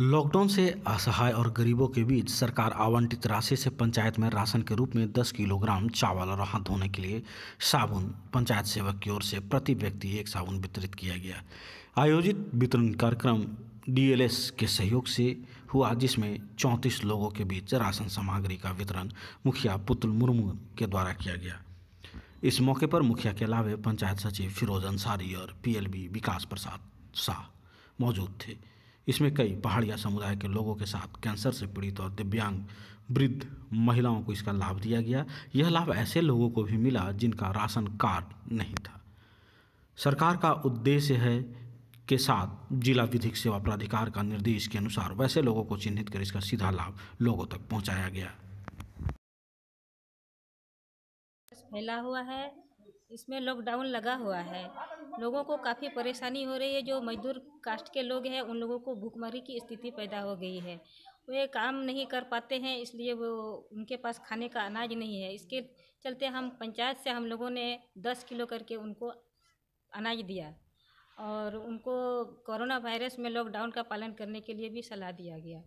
Lockdown से असहाय और गरीबों के बीच सरकार आवंटित राशि से पंचायत में राशन के रूप में 10 किलोग्राम चावल और हाथ धोने के लिए साबुन, पंचायत सेवक की ओर से प्रति व्यक्ति एक साबुन वितरित किया गया। आयोजित वितरण कार्यक्रम डीएलएस के सहयोग से हुआ, जिसमें चौंतीस लोगों के बीच राशन सामग्री का वितरण मुखिया पुतुल मुर्मू के द्वारा किया गया। इस मौके पर मुखिया के अलावे पंचायत सचिव फिरोज अंसारी और पीएलबी विकास प्रसाद शाह मौजूद थे। इसमें कई पहाड़िया समुदाय के लोगों के साथ कैंसर से पीड़ित और दिव्यांग वृद्ध महिलाओं को इसका लाभ दिया गया। यह लाभ ऐसे लोगों को भी मिला जिनका राशन कार्ड नहीं था। सरकार का उद्देश्य है के साथ जिला विधिक सेवा प्राधिकार का निर्देश के अनुसार वैसे लोगों को चिन्हित कर इसका सीधा लाभ लोगों तक पहुँचाया गया। फैला हुआ है, इसमें लॉकडाउन लगा हुआ है। लोगों को काफ़ी परेशानी हो रही है। जो मजदूर कास्ट के लोग हैं, उन लोगों को भूखमरी की स्थिति पैदा हो गई है। वे काम नहीं कर पाते हैं, इसलिए वो उनके पास खाने का अनाज नहीं है। इसके चलते हम पंचायत से हम लोगों ने दस किलो करके उनको अनाज दिया और उनको कोरोना वायरस में लॉकडाउन का पालन करने के लिए भी सलाह दिया गया।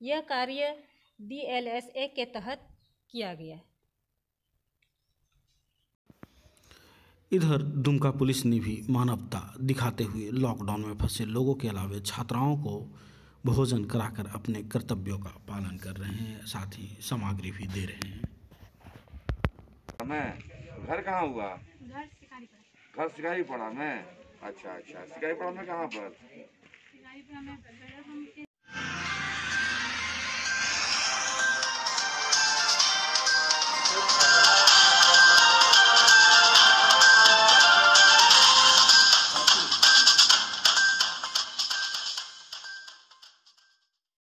यह कार्य डी एल एस ए के तहत किया गया। इधर दुमका पुलिस ने भी मानवता दिखाते हुए लॉकडाउन में फंसे लोगों के अलावे छात्राओं को भोजन कराकर अपने कर्तव्यों का पालन कर रहे हैं साथ ही सामग्री भी दे रहे हैं। मैं घर कहाँ हुआ? घर शिकारी पड़ा। घर सिकाई पड़ा मैं? अच्छा अच्छा सिकाई पड़ा मैं कहाँ पर? शिकारी पड़ा में हम